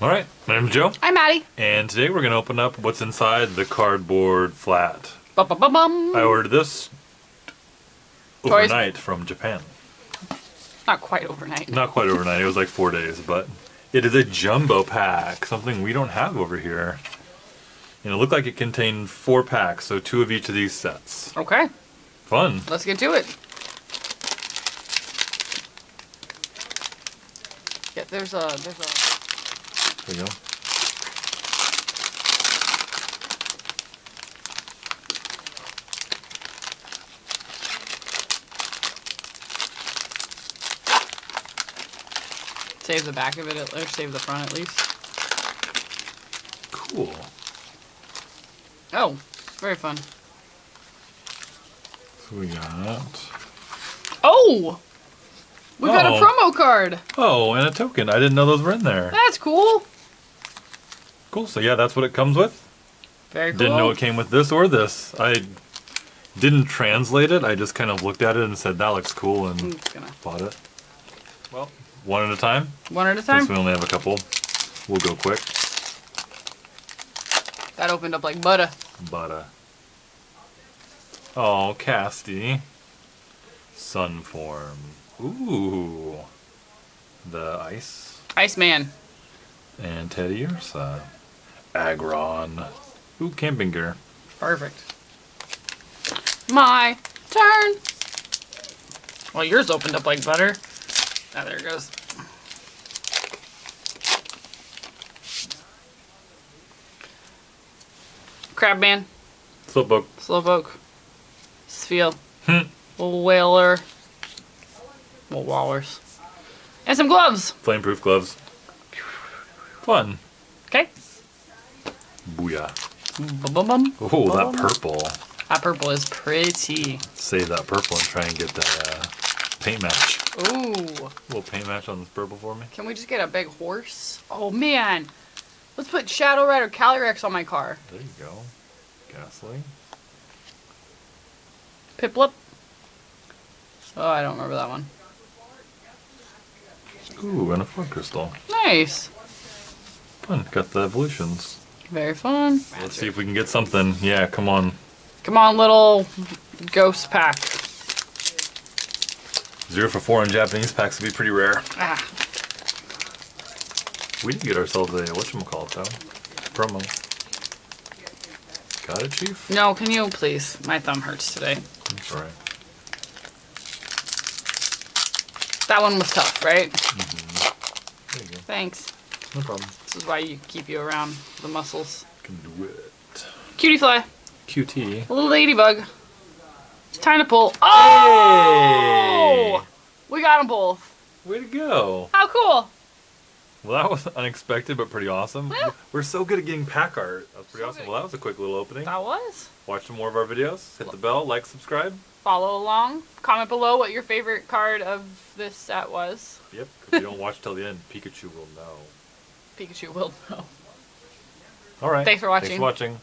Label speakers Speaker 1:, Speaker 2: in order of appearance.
Speaker 1: All right, my name's Joe,
Speaker 2: I'm Maddie.
Speaker 1: and today we're going to open up what's inside the cardboard flat.
Speaker 2: Bum, bum, bum, bum.
Speaker 1: I ordered this
Speaker 2: Toys.
Speaker 1: overnight from Japan.
Speaker 2: Not quite overnight.
Speaker 1: Not quite overnight, it was like four days, but it is a jumbo pack, something we don't have over here. And it looked like it contained four packs, so two of each of these sets.
Speaker 2: Okay,
Speaker 1: Fun.
Speaker 2: let's get to it. Yeah, there's a there's a
Speaker 1: You go.
Speaker 2: save the back of it at- or save the front at least.
Speaker 1: Cool.
Speaker 2: Oh, very fun.
Speaker 1: So we got.
Speaker 2: Oh, we got a
Speaker 1: Oh.
Speaker 2: promo card.
Speaker 1: Oh, and a token. I didn't know those were in there.
Speaker 2: That's cool.
Speaker 1: Cool. So yeah, that's what it comes with.
Speaker 2: Very cool.
Speaker 1: Didn't know it came with this or this. I didn't translate it. I just kind of looked at it and said that looks cool and
Speaker 2: I'm gonna
Speaker 1: bought it. Well, one at a time.
Speaker 2: one at a time.
Speaker 1: Since we only have a couple, we'll go quick.
Speaker 2: That opened up like butter.
Speaker 1: Butter. uh, oh, Casty, Sunform. Ooh, the ice
Speaker 2: Iceman.
Speaker 1: and Teddiursa, Aggron. Ooh, camping gear.
Speaker 2: Perfect. My turn. Well, yours opened up like butter. Ah, there it goes. Crabman,
Speaker 1: Slowpoke.
Speaker 2: Slowpoke, Spheal,
Speaker 1: Hmm.
Speaker 2: little whaler, little wallers, and some gloves.
Speaker 1: Flameproof gloves. Fun.
Speaker 2: Okay.
Speaker 1: Booyah.
Speaker 2: Bum, bum, bum.
Speaker 1: Oh, that purple.
Speaker 2: That purple is pretty.
Speaker 1: Save that purple and try and get that uh, paint match.
Speaker 2: Ooh.
Speaker 1: little paint match on this purple for me.
Speaker 2: Can we just get a big horse? Oh man. Let's put Shadow Rider Calyrex on my car.
Speaker 1: There you go. Gastly.
Speaker 2: Piplup. Oh, I don't remember that one.
Speaker 1: Ooh, and a fog crystal.
Speaker 2: Nice.
Speaker 1: Fun. Got the evolutions.
Speaker 2: Very fun.
Speaker 1: Let's see if we can get something. Yeah, come on.
Speaker 2: Come on, little ghost pack.
Speaker 1: Zero for four in Japanese packs would be pretty rare.
Speaker 2: Ah,
Speaker 1: We did get ourselves a whatchamacallit though. Promo. Got it, Chief?
Speaker 2: no, can you please? My thumb hurts today.
Speaker 1: That's alright.
Speaker 2: That one was tough, right?
Speaker 1: There you go.
Speaker 2: Thanks.
Speaker 1: No problem.
Speaker 2: This is why you keep you around the muscles.
Speaker 1: Can do it.
Speaker 2: Cutiefly.
Speaker 1: QT.
Speaker 2: A little ladybug. It's time to pull. Oh! We got them both.
Speaker 1: Way to go.
Speaker 2: How cool.
Speaker 1: Well, that was unexpected, but pretty awesome.
Speaker 2: Yeah.
Speaker 1: We're so good at getting pack art. That was pretty
Speaker 2: So
Speaker 1: awesome.
Speaker 2: good.
Speaker 1: Well, that was a quick little opening.
Speaker 2: That was.
Speaker 1: Watch some more of our videos. Hit the bell, like, subscribe.
Speaker 2: follow along. Comment below what your favorite card of this set was.
Speaker 1: Yep. If you don't watch till the end, Pikachu will know.
Speaker 2: Pikachu will know.
Speaker 1: All right.
Speaker 2: Thanks for
Speaker 1: Thanks for watching.